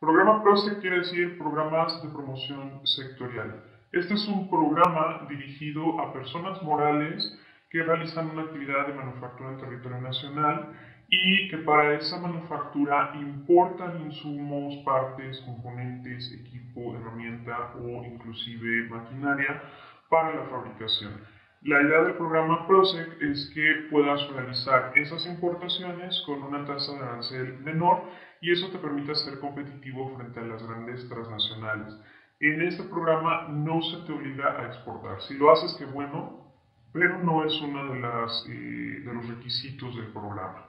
Programa PROSEC quiere decir Programas de Promoción Sectorial. Este es un programa dirigido a personas morales que realizan una actividad de manufactura en territorio nacional y que para esa manufactura importan insumos, partes, componentes, equipo, herramienta o inclusive maquinaria para la fabricación. La idea del programa PROSEC es que puedas realizar esas importaciones con una tasa de arancel menor y eso te permite ser competitivo frente a las grandes transnacionales. En este programa no se te obliga a exportar. Si lo haces, qué bueno, pero no es uno de, las, eh, de los requisitos del programa.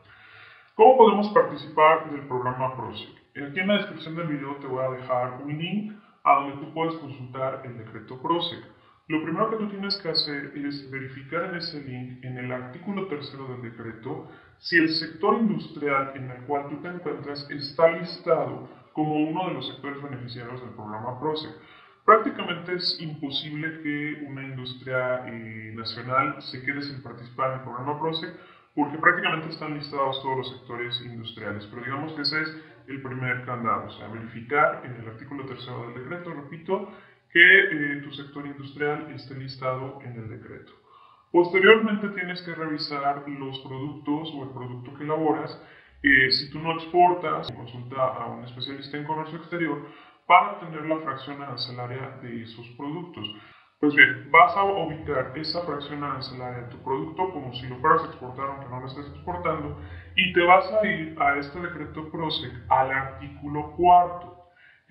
¿Cómo podemos participar del programa PROSEC? Aquí en la descripción del video te voy a dejar un link a donde tú puedes consultar el decreto PROSEC. Lo primero que tú tienes que hacer es verificar en ese link, en el artículo tercero del decreto, si el sector industrial en el cual tú te encuentras está listado como uno de los sectores beneficiarios del programa PROSEC. Prácticamente es imposible que una industria eh, nacional se quede sin participar en el programa PROSEC porque prácticamente están listados todos los sectores industriales. Pero digamos que ese es el primer candado, o sea, verificar en el artículo tercero del decreto, repito, que eh, tu sector industrial esté listado en el decreto. Posteriormente tienes que revisar los productos o el producto que elaboras. Eh, si tú no exportas, consulta a un especialista en comercio exterior para tener la fracción arancelaria de esos productos. Pues bien, vas a ubicar esa fracción arancelaria de tu producto como si lo fueras a exportar aunque no lo estés exportando y te vas a ir a este decreto PROSEC al artículo cuarto.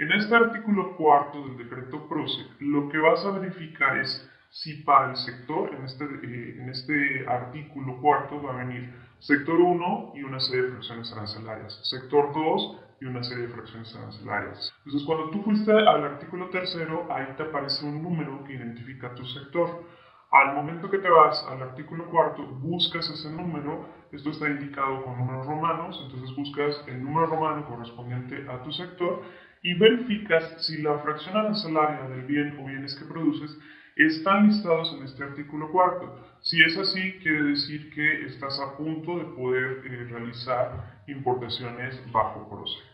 En este artículo cuarto del decreto PROSEC lo que vas a verificar es si para el sector, en este, eh, en este artículo cuarto va a venir sector 1 y una serie de fracciones arancelarias, sector 2 y una serie de fracciones arancelarias. Entonces, cuando tú fuiste al artículo tercero, ahí te aparece un número que identifica tu sector. Al momento que te vas al artículo cuarto, buscas ese número, esto está indicado con números romanos, entonces buscas el número romano correspondiente a tu sector y verificas si la fracción arancelaria del bien o bienes que produces están listados en este artículo cuarto. Si es así, quiere decir que estás a punto de poder eh, realizar importaciones bajo proceso.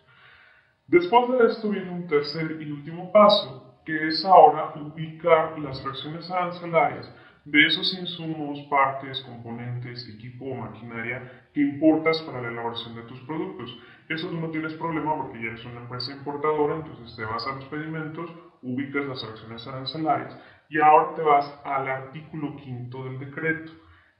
Después de esto viene un tercer y último paso, que es ahora ubicar las fracciones arancelarias de esos insumos, partes, componentes, equipo o maquinaria que importas para la elaboración de tus productos. Eso tú no tienes problema porque ya eres una empresa importadora, entonces te vas a los pedimentos, ubicas las fracciones arancelarias y ahora te vas al artículo quinto del decreto.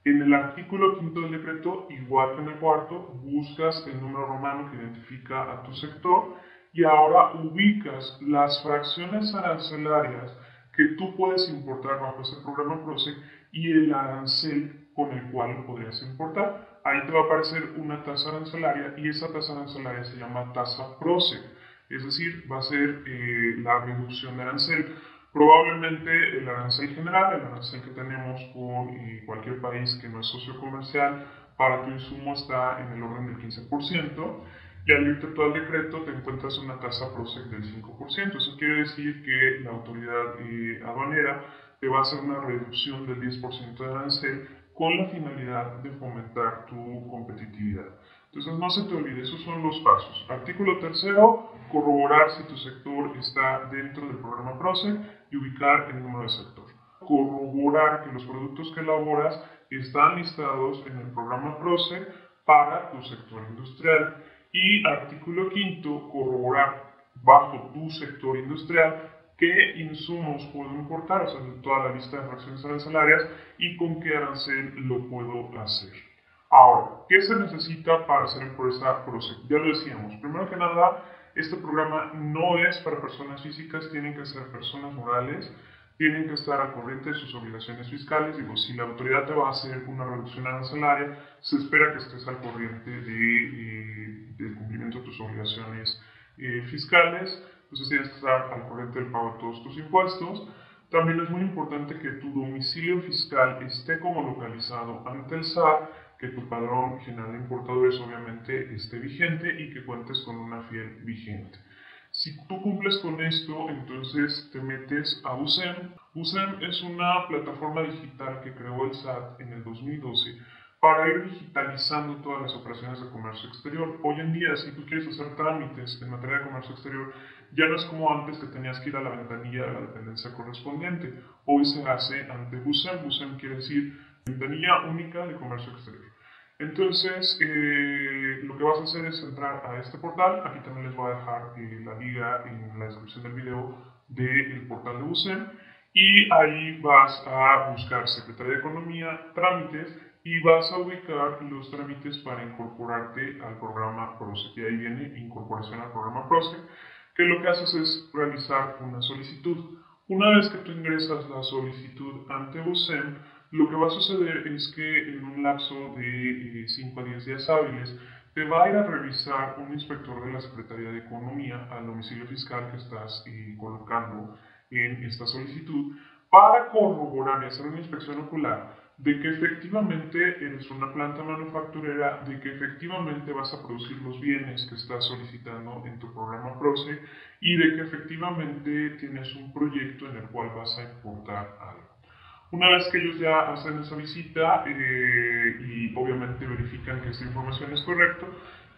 En el artículo quinto del decreto, igual que en el cuarto, buscas el número romano que identifica a tu sector y ahora ubicas las fracciones arancelarias que tú puedes importar bajo ese programa PROSEC y el arancel con el cual lo podrías importar. Ahí te va a aparecer una tasa arancelaria y esa tasa arancelaria se llama tasa PROSEC, es decir, va a ser eh, la reducción de arancel. Probablemente el arancel general, el arancel que tenemos con eh, cualquier país que no es socio comercial, para tu insumo está en el orden del 15%, y al irte todo el decreto te encuentras una tasa PROSEC del 5%. Eso quiere decir que la autoridad eh, aduanera te va a hacer una reducción del 10% de arancel con la finalidad de fomentar tu competitividad. Entonces no se te olvide, esos son los pasos. Artículo tercero, corroborar si tu sector está dentro del programa PROSEC y ubicar el número de sector. Corroborar que los productos que elaboras están listados en el programa PROSEC para tu sector industrial. Y artículo quinto, corroborar bajo tu sector industrial qué insumos puedo importar, o sea, toda la lista de fracciones arancelarias y con qué arancel lo puedo hacer. Ahora, ¿qué se necesita para hacer empresa PROSEC? Ya lo decíamos, primero que nada, este programa no es para personas físicas, tienen que ser personas morales, tienen que estar al corriente de sus obligaciones fiscales. Digo, si la autoridad te va a hacer una reducción arancelaria, se espera que estés al corriente de, eh, del cumplimiento de tus obligaciones eh, fiscales, entonces tienes que estar al corriente del pago de todos tus impuestos. También es muy importante que tu domicilio fiscal esté como localizado ante el SAT que tu padrón general de importadores obviamente esté vigente y que cuentes con una fiel vigente. Si tú cumples con esto, entonces te metes a USEM. USEM es una plataforma digital que creó el SAT en el 2012 para ir digitalizando todas las operaciones de comercio exterior. Hoy en día, si tú quieres hacer trámites en materia de comercio exterior, ya no es como antes que tenías que ir a la ventanilla de la dependencia correspondiente. Hoy se hace ante BUSEM. BUSEM quiere decir ventanilla única de comercio exterior. Entonces, eh, lo que vas a hacer es entrar a este portal. Aquí también les voy a dejar eh, la liga en la descripción del video del portal de BUSEM. Y ahí vas a buscar Secretaría de Economía, trámites, y vas a ubicar los trámites para incorporarte al programa PROSEC. Y ahí viene incorporación al programa PROSEC, que lo que haces es realizar una solicitud. Una vez que tú ingresas la solicitud ante BUSEM, lo que va a suceder es que en un lapso de 5 eh, a 10 días hábiles te va a ir a revisar un inspector de la Secretaría de Economía al domicilio fiscal que estás eh, colocando en esta solicitud para corroborar y hacer una inspección ocular de que efectivamente eres una planta manufacturera, de que efectivamente vas a producir los bienes que estás solicitando en tu programa PROCE y de que efectivamente tienes un proyecto en el cual vas a importar algo. Una vez que ellos ya hacen esa visita eh, y obviamente verifican que esta información es correcta,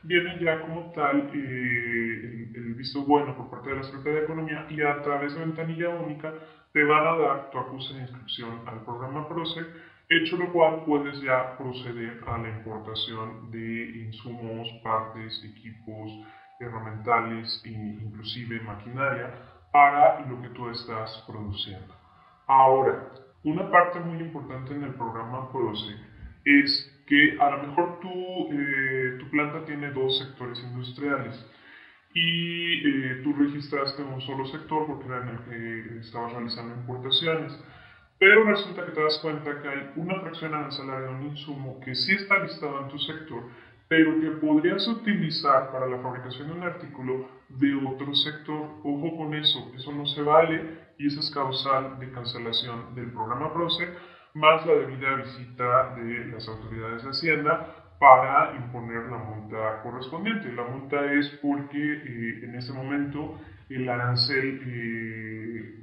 viene ya como tal eh, el, visto bueno por parte de la Secretaría de Economía y a través de ventanilla única te van a dar tu acuse de inscripción al programa PROCE, hecho lo cual puedes ya proceder a la importación de insumos, partes, equipos, herramientales e inclusive maquinaria para lo que tú estás produciendo. Ahora, una parte muy importante en el programa PROCE es que a lo mejor tú, eh, tu planta tiene dos sectores industriales y eh, tú registraste un solo sector porque era en el que estabas realizando importaciones. Pero resulta que te das cuenta que hay una fracción arancelaria de un insumo que sí está listado en tu sector, pero que podrías utilizar para la fabricación de un artículo de otro sector. Ojo con eso, eso no se vale y eso es causal de cancelación del programa PROCE más la debida visita de las autoridades de Hacienda para imponer la multa correspondiente. La multa es porque eh, en ese momento el arancel eh,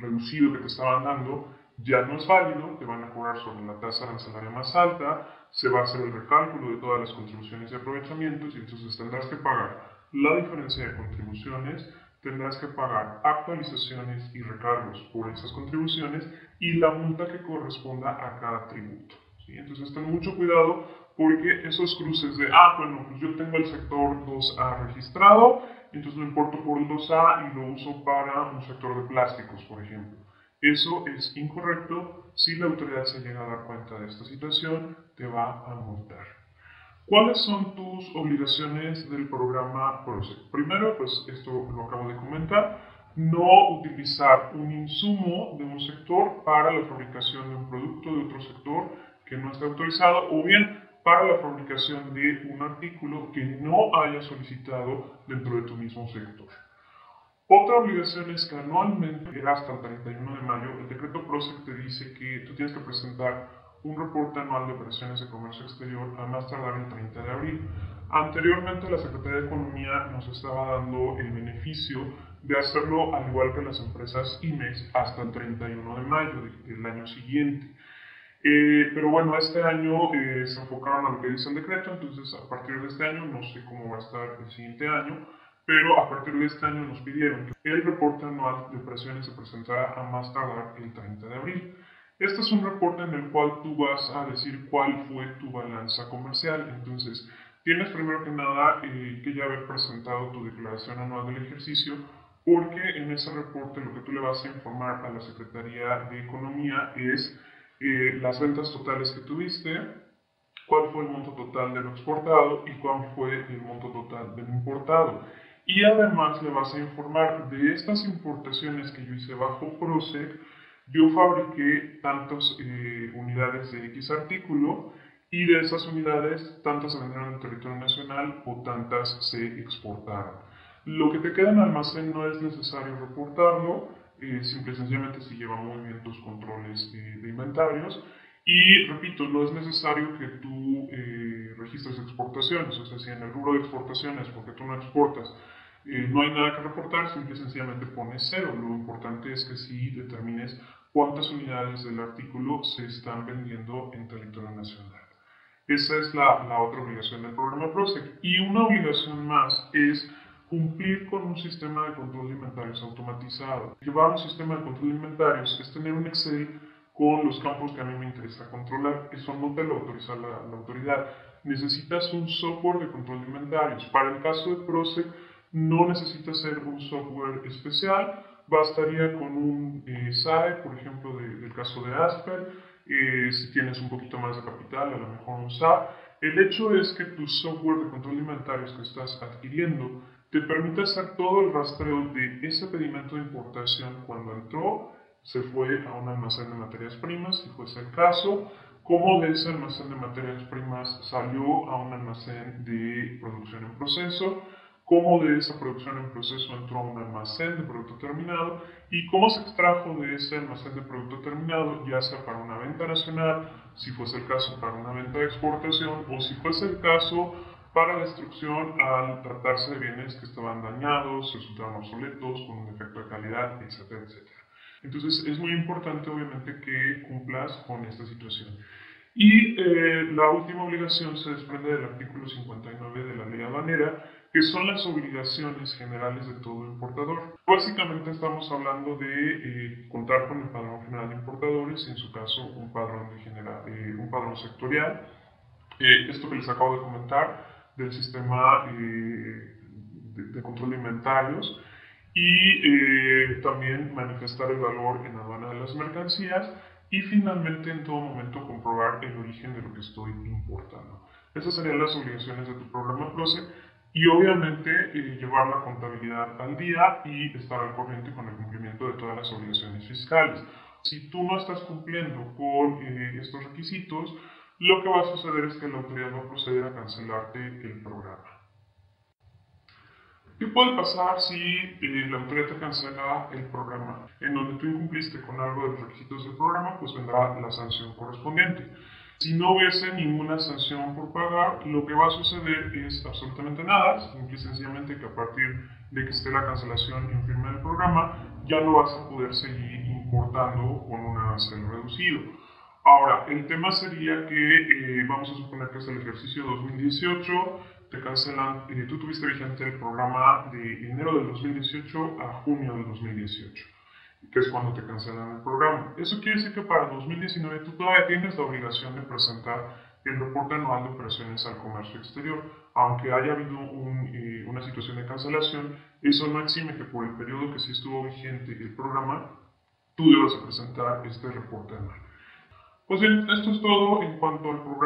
reducido que te estaban dando ya no es válido, te van a cobrar sobre la tasa arancelaria más alta, se va a hacer el recálculo de todas las contribuciones y aprovechamientos y entonces tendrás que pagar la diferencia de contribuciones tendrás que pagar actualizaciones y recargos por esas contribuciones y la multa que corresponda a cada tributo. ¿sí? Entonces ten mucho cuidado porque esos cruces de, ah, bueno, pues yo tengo el sector 2A registrado, entonces lo importo por el 2A y lo uso para un sector de plásticos, por ejemplo. Eso es incorrecto. Si la autoridad se llega a dar cuenta de esta situación, te va a multar. ¿Cuáles son tus obligaciones del programa PROSEC? Primero, pues esto lo acabo de comentar, no utilizar un insumo de un sector para la fabricación de un producto de otro sector que no esté autorizado o bien para la fabricación de un artículo que no haya solicitado dentro de tu mismo sector. Otra obligación es que anualmente, hasta el 31 de mayo, el decreto PROSEC te dice que tú tienes que presentar un reporte anual de operaciones de comercio exterior a más tardar el 30 de abril. Anteriormente la Secretaría de Economía nos estaba dando el beneficio de hacerlo al igual que las empresas IMEX hasta el 31 de mayo del año siguiente. Eh, pero bueno, este año eh, se enfocaron a lo que dice el decreto, entonces a partir de este año, no sé cómo va a estar el siguiente año, pero a partir de este año nos pidieron que el reporte anual de operaciones se presentara a más tardar el 30 de abril. Este es un reporte en el cual tú vas a decir cuál fue tu balanza comercial. Entonces, tienes primero que nada eh, que ya haber presentado tu declaración anual del ejercicio, porque en ese reporte lo que tú le vas a informar a la Secretaría de Economía es eh, las ventas totales que tuviste, cuál fue el monto total de lo exportado y cuál fue el monto total de lo importado. Y además le vas a informar de estas importaciones que yo hice bajo PROSEC, yo fabriqué tantas eh, unidades de X artículo y de esas unidades tantas se vendieron en el territorio nacional o tantas se exportaron. Lo que te queda en almacén no es necesario reportarlo, eh, simple y sencillamente si lleva movimientos, controles de inventarios. Y repito, no es necesario que tú eh, registres exportaciones, o sea, si en el rubro de exportaciones, porque tú no exportas, eh, no hay nada que reportar, simple y sencillamente pones cero. Lo importante es que sí determines cuántas unidades del artículo se están vendiendo en territorio nacional. Esa es la, la otra obligación del programa PROSEC. Y una obligación más es cumplir con un sistema de control de inventarios automatizado. Llevar un sistema de control de inventarios es tener un Excel con los campos que a mí me interesa controlar. Eso no te lo autoriza la, la autoridad. Necesitas un software de control de inventarios. Para el caso de PROSEC, no necesitas ser un software especial, bastaría con un eh, SAE, por ejemplo, del caso de Asper, eh, si tienes un poquito más de capital, a lo mejor un SAP. El hecho es que tu software de control de inventarios que estás adquiriendo te permite hacer todo el rastreo de ese pedimento de importación cuando entró, se fue a un almacén de materias primas, si fuese el caso, cómo de ese almacén de materias primas salió a un almacén de producción en proceso, cómo de esa producción en proceso entró a un almacén de producto terminado y cómo se extrajo de ese almacén de producto terminado, ya sea para una venta nacional, si fuese el caso para una venta de exportación o si fuese el caso para destrucción al tratarse de bienes que estaban dañados, resultaron obsoletos, con un defecto de calidad, etcétera, etcétera. Entonces es muy importante obviamente que cumplas con esta situación. Y eh, la última obligación se desprende del artículo 59 de la ley aduanera, que son las obligaciones generales de todo importador. Básicamente estamos hablando de eh, contar con el padrón general de importadores y en su caso un padrón, de general, eh, un padrón sectorial. esto que les acabo de comentar del sistema de, de, control de inventarios y también manifestar el valor en aduana de las mercancías y finalmente en todo momento comprobar el origen de lo que estoy importando. Esas serían las obligaciones de tu programa PROCE y obviamente eh, llevar la contabilidad al día y estar al corriente con el cumplimiento de todas las obligaciones fiscales. Si tú no estás cumpliendo con eh, estos requisitos, lo que va a suceder es que la autoridad va a proceder a cancelarte el programa. ¿Qué puede pasar si eh, la autoridad te cancela el programa? En donde tú incumpliste con algo de los requisitos del programa, pues vendrá la sanción correspondiente. Si no hubiese ninguna sanción por pagar, lo que va a suceder es absolutamente nada, simple y sencillamente que a partir de que esté la cancelación en firme del programa, ya no vas a poder seguir importando con un arancel reducido. Ahora, el tema sería que eh, vamos a suponer que es el ejercicio 2018, te cancelan, eh, tú tuviste vigente el programa de enero del 2018 a junio del 2018, que es cuando te cancelan el programa. Eso quiere decir que para 2019 tú todavía tienes la obligación de presentar el reporte anual de operaciones al comercio exterior. Aunque haya habido eh, una situación de cancelación, eso no exime que por el periodo que sí estuvo vigente el programa, tú debas presentar este reporte anual. Pues bien, esto es todo en cuanto al programa.